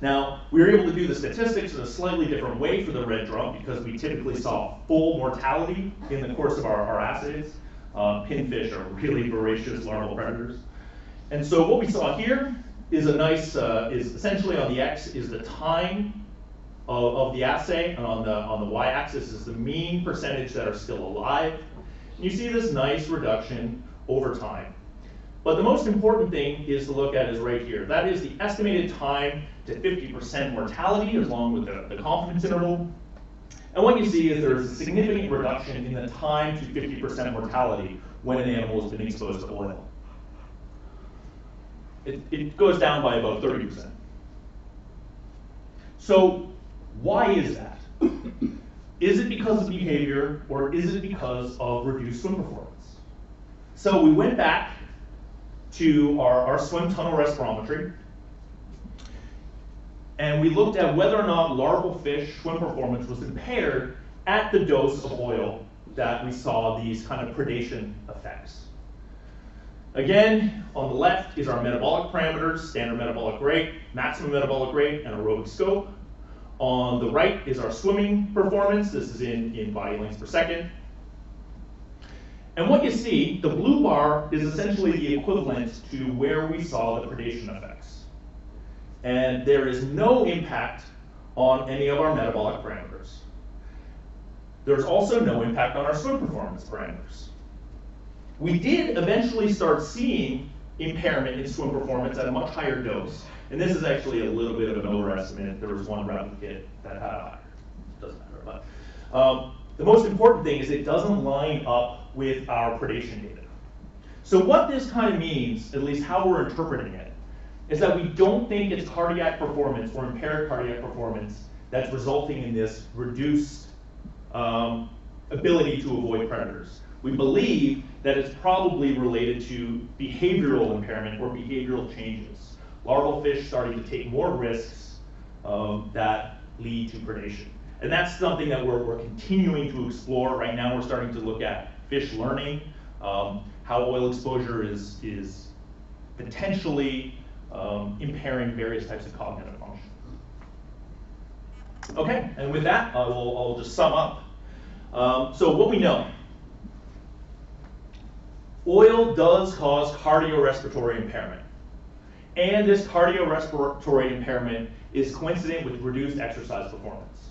Now, we were able to do the statistics in a slightly different way for the red drum because we typically saw full mortality in the course of our, our assays. Uh, pinfish are really voracious larval predators. And so what we saw here is a nice, uh, is essentially on the X is the time of, of the assay, and on the, on the y-axis is the mean percentage that are still alive. And you see this nice reduction over time. But the most important thing is to look at is right here. That is the estimated time to 50% mortality along with the, the confidence interval. And what you see is there's a significant reduction in the time to 50% mortality when an animal has been exposed to oil. It, it goes down by about 30%. So why is that? Is it because of behavior or is it because of reduced swim performance? So we went back to our, our swim tunnel respirometry and we looked at whether or not larval fish swim performance was impaired at the dose of oil that we saw these kind of predation effects. Again, on the left is our metabolic parameters, standard metabolic rate, maximum metabolic rate, and aerobic scope. On the right is our swimming performance. This is in, in body lengths per second. And what you see, the blue bar is essentially the equivalent to where we saw the predation effects. And there is no impact on any of our metabolic parameters. There's also no impact on our swim performance parameters. We did eventually start seeing impairment in swim performance at a much higher dose. And this is actually a little bit of an overestimate. There was one replicate that had a higher. Doesn't matter. But um, the most important thing is it doesn't line up with our predation data. So what this kind of means, at least how we're interpreting it, is that we don't think it's cardiac performance or impaired cardiac performance that's resulting in this reduced um, ability to avoid predators. We believe that it's probably related to behavioral impairment or behavioral changes. Larval fish starting to take more risks um, that lead to predation. And that's something that we're, we're continuing to explore. Right now, we're starting to look at fish learning, um, how oil exposure is, is potentially um, impairing various types of cognitive function. Okay, and with that, I will, I'll just sum up. Um, so what we know, oil does cause cardiorespiratory impairment. And this cardiorespiratory impairment is coincident with reduced exercise performance.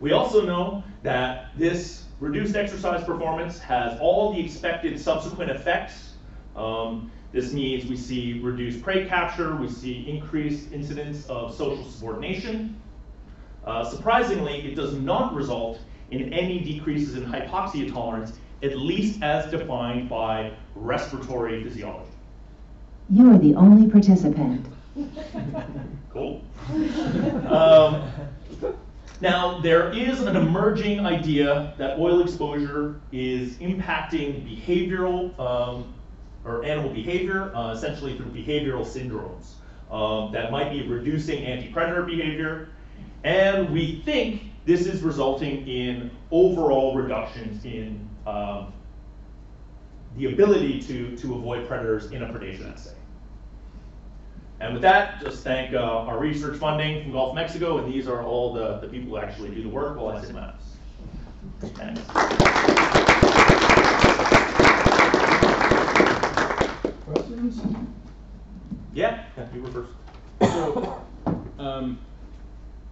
We also know that this reduced exercise performance has all the expected subsequent effects. Um, this means we see reduced prey capture, we see increased incidence of social subordination. Uh, surprisingly, it does not result in any decreases in hypoxia tolerance, at least as defined by respiratory physiology. You are the only participant. Cool. Um, now, there is an emerging idea that oil exposure is impacting behavioral um, or animal behavior, uh, essentially through behavioral syndromes um, that might be reducing anti-predator behavior. And we think this is resulting in overall reductions in um, the ability to, to avoid predators in a predation assay. And with that, just thank uh, our research funding from Gulf of Mexico, and these are all the, the people who actually do the work while I sit in my office. Thanks. Questions? Yeah, yeah, you were first. So, um,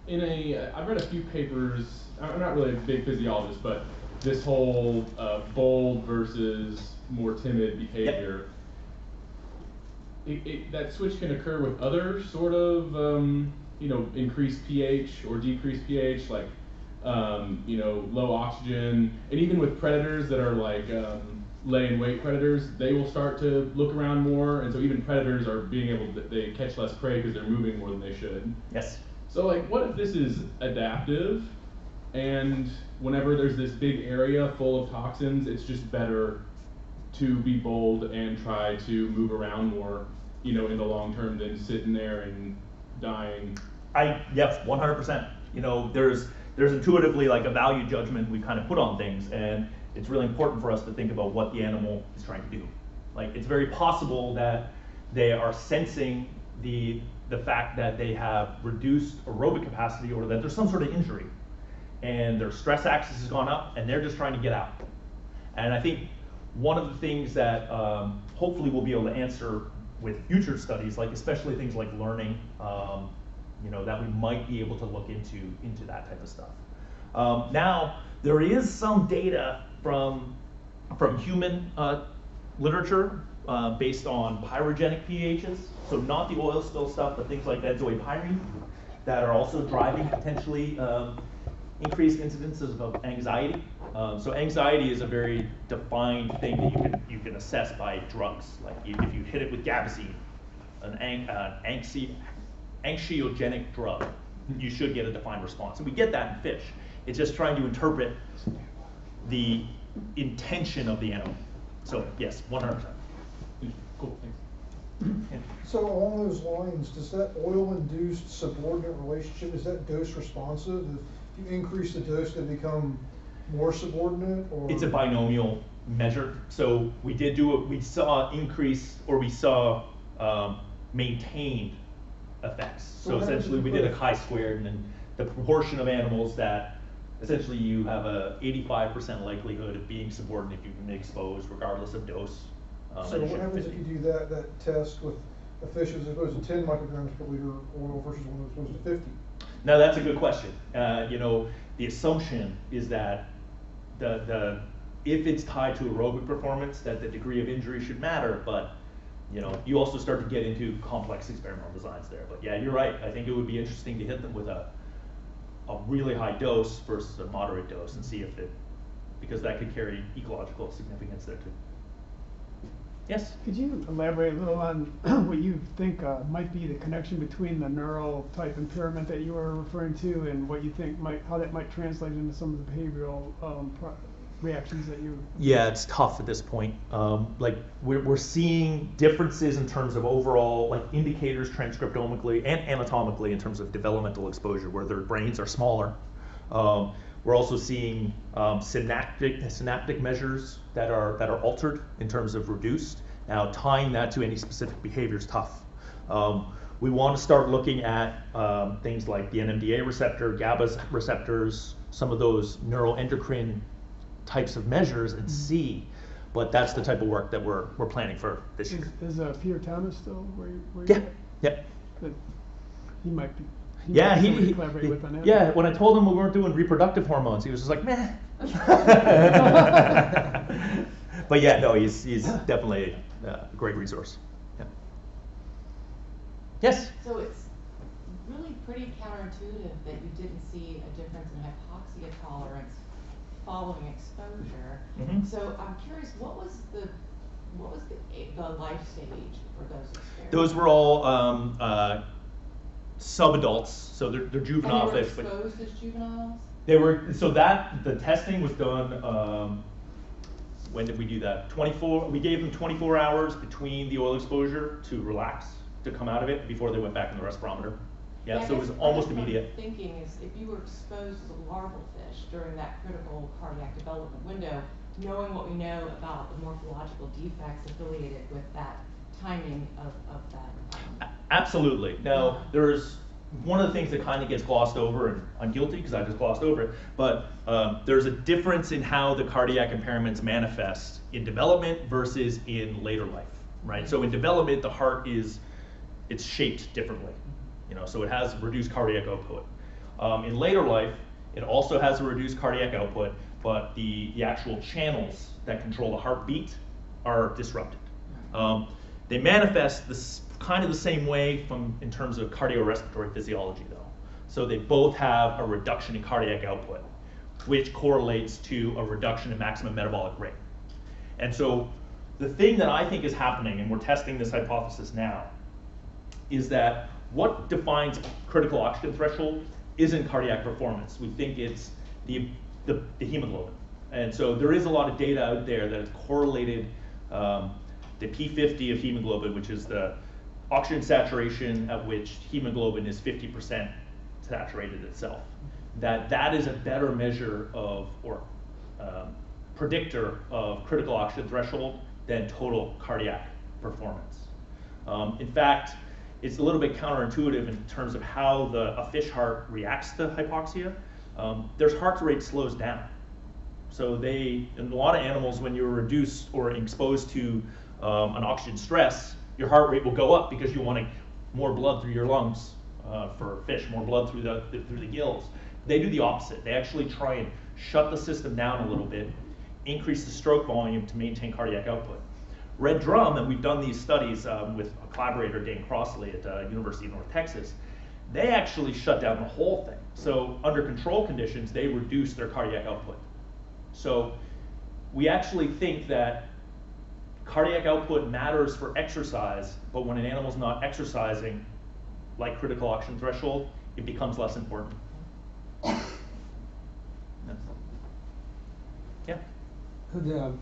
in a, I've read a few papers. I'm not really a big physiologist, but this whole uh, bold versus more timid behavior. It, it, that switch can occur with other sort of, um, you know, increased pH or decreased pH, like, um, you know, low oxygen, and even with predators that are like um, lay and wait predators, they will start to look around more, and so even predators are being able to they catch less prey because they're moving more than they should. Yes. So like, what if this is adaptive, and whenever there's this big area full of toxins, it's just better to be bold and try to move around more, you know, in the long term than sitting there and dying. I yes, one hundred percent. You know, there's there's intuitively like a value judgment we kind of put on things, and it's really important for us to think about what the animal is trying to do. Like it's very possible that they are sensing the the fact that they have reduced aerobic capacity or that there's some sort of injury, and their stress axis has gone up, and they're just trying to get out. And I think one of the things that um, hopefully we'll be able to answer with future studies, like especially things like learning, um, you know, that we might be able to look into into that type of stuff. Um, now there is some data from from human uh, literature uh, based on pyrogenic PAHs, so not the oil spill stuff, but things like benzo[a]pyrene that are also driving potentially um, increased incidences of anxiety. Um, so anxiety is a very defined thing that you can you can assess by drugs. Like if if you hit it with gabazine, an ang, uh, anxi, anxiogenic drug, you should get a defined response. And we get that in fish. It's just trying to interpret the intention of the animal. So yes, 100%. Cool, thanks. So along those lines, does that oil-induced subordinate relationship, is that dose responsive? If you increase the dose, they become more subordinate or? It's a binomial measure. So we did do it, we saw increase or we saw um, maintained effects. So So essentially, we did a chi-squared and then the proportion of animals that essentially you have a 85% likelihood of being subordinate if you've been exposed regardless of dose. um, So what happens if you do that, that test with a fish as opposed to ten micrograms per liter oil versus one that's supposed to fifty? Now that's a good question. Uh, you know, the assumption is that the the if it's tied to aerobic performance, that the degree of injury should matter. But you know, you also start to get into complex experimental designs there. But yeah, you're right. I think it would be interesting to hit them with a a really high dose versus a moderate dose and see if it because that could carry ecological significance there too. Yes. Could you elaborate a little on what you think uh, might be the connection between the neural type impairment that you were referring to and what you think might, how that might translate into some of the behavioral um, pro- reactions that you? Yeah, it's tough at this point. Um, like we're, we're seeing differences in terms of overall like indicators transcriptomically and anatomically in terms of developmental exposure, where their brains are smaller. Um, we're also seeing um, synaptic synaptic measures that are that are altered in terms of reduced. Now tying that to any specific behavior is tough. Um, we want to start looking at um, things like the NMDA receptor, GABA receptors, some of those neuroendocrine types of measures and see. But that's the type of work that we're, we're planning for this Is, year. is uh, Peter Thomas still where? Where you Yeah, yeah. He might be. He Yeah, might be he, he- collaborate with on that. yeah, when I told him we weren't doing reproductive hormones, he was just like, meh. but yeah, no, he's, he's definitely a great resource. Yeah. Yes? So it's really pretty counterintuitive that you didn't see a difference in hypoxia tolerance following exposure. Mhm. So I'm curious, what was the, what was the, the life stage for those experiments? Those were all um, uh, subadults, so they're, they're juvenile they were fish. but- exposed as juveniles? They were so that the testing was done. Um, when did we do that? 24. We gave them 24 hours between the oil exposure to relax to come out of it before they went back in the respirometer. Yeah, I so it was almost guess what I'm immediate. Thinking is if you were exposed as a larval fish during that critical cardiac development window, knowing what we know about the morphological defects affiliated with that timing of, of that. um, Absolutely. Now, there's one of the things that kind of gets glossed over, and I'm guilty because I just glossed over it, but um, there's a difference in how the cardiac impairments manifest in development versus in later life, right? So in development, the heart is, it's shaped differently, you know, so it has reduced cardiac output. Um, in later life, it also has a reduced cardiac output, but the, the actual channels that control the heartbeat are disrupted. Um, they manifest this kind of the same way from in terms of cardiorespiratory physiology, though. So they both have a reduction in cardiac output, which correlates to a reduction in maximum metabolic rate. And so the thing that I think is happening, and we're testing this hypothesis now, is that what defines critical oxygen threshold isn't cardiac performance. We think it's the, the, the hemoglobin. And so there is a lot of data out there that has correlated um, the P50 of hemoglobin, which is the oxygen saturation at which hemoglobin is 50% saturated itself. That that is a better measure of or um, predictor of critical oxygen threshold than total cardiac performance. Um, in fact, it's a little bit counterintuitive in terms of how the, a fish heart reacts to hypoxia. Um, their heart rate slows down. So they, in a lot of animals, when you're reduced or exposed to um, an oxygen stress, your heart rate will go up because you want more blood through your lungs uh, for fish, more blood through the through the gills. They do the opposite. They actually try and shut the system down a little bit, increase the stroke volume to maintain cardiac output. Red Drum, and we've done these studies um, with a collaborator, Dane Crossley at uh, University of North Texas, they actually shut down the whole thing. So under control conditions, they reduce their cardiac output. So we actually think that cardiac output matters for exercise, but when an animal's not exercising, like critical oxygen threshold, it becomes less important. Yeah. Could the, um,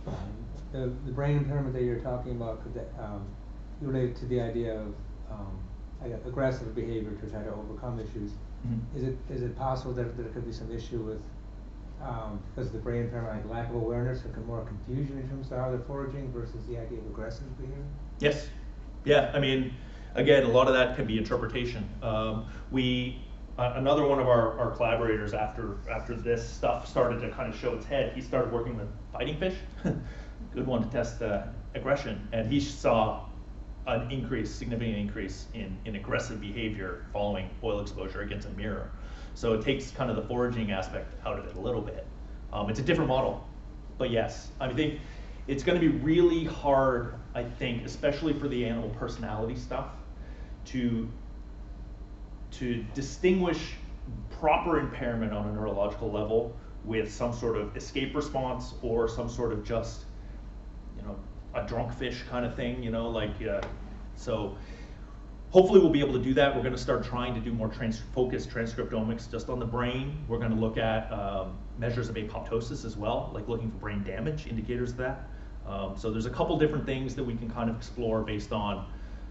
the, the brain impairment that you're talking about, could that, um, relate to the idea of, um, I guess, aggressive behavior to try to overcome issues? Mhm. Is it, is it possible that there could be some issue with, um, because of the brain impairment, like lack of awareness, or more confusion in terms of how they're foraging versus the idea of aggressive behavior? Yes. Yeah, I mean, again, a lot of that can be interpretation. Um, we, uh, another one of our, our collaborators after, after this stuff started to kind of show its head, he started working with fighting fish. Good one to test aggression. And he saw an increase, significant increase in, in aggressive behavior following oil exposure against a mirror. So it takes kind of the foraging aspect out of it a little bit. Um, it's a different model, but yes, I think it's going to be really hard, I think, especially for the animal personality stuff, to to distinguish proper impairment on a neurological level with some sort of escape response or some sort of just, you know, a drunk fish kind of thing, you know, like, uh, so hopefully we'll be able to do that. We're going to start trying to do more trans- focused transcriptomics just on the brain. We're going to look at um, measures of apoptosis as well, like looking for brain damage, indicators of that. Um, so there's a couple different things that we can kind of explore based on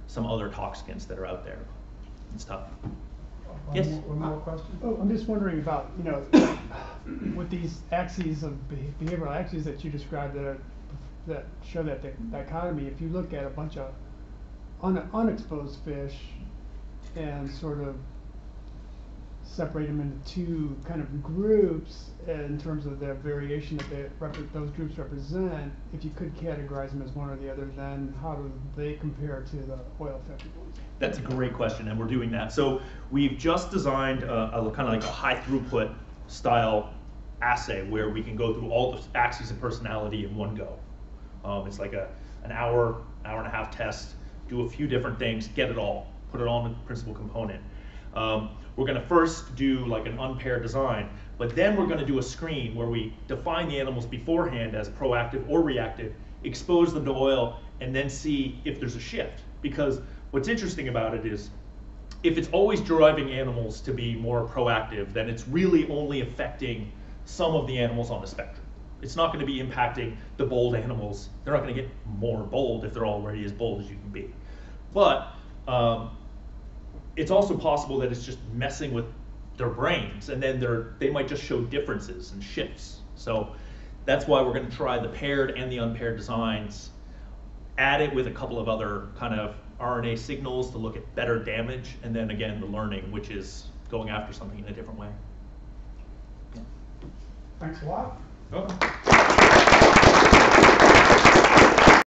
some other toxicants that are out there and stuff. One Yes. more- One more question? Oh, I'm just wondering about, you know, with these axes of behavioral axes that you described that are, that show that di- dichotomy, if you look at a bunch of un- unexposed fish and sort of separate them into two kind of groups in terms of the variation that they those groups represent, if you could categorize them as one or the other, then how do they compare to the oil affected ones? That's a great question, and we're doing that. So we've just designed a, a kind of like a high throughput style assay where we can go through all the axes of personality in one go. Um, it's like a an hour, hour and a half test, do a few different things, get it all, put it all in the principal component. Um, we're going to first do like an unpaired design, but then we're going to do a screen where we define the animals beforehand as proactive or reactive, expose them to oil, and then see if there's a shift. Because what's interesting about it is if it's always driving animals to be more proactive, then it's really only affecting some of the animals on the spectrum. It's not going to be impacting the bold animals. They're not going to get more bold if they're already as bold as you can be. But um, it's also possible that it's just messing with their brains, and then they're they might just show differences and shifts. So that's why we're going to try the paired and the unpaired designs. Add it with a couple of other kind of RNA signals to look at better damage, and then again the learning, which is going after something in a different way. Thanks a lot. Opa.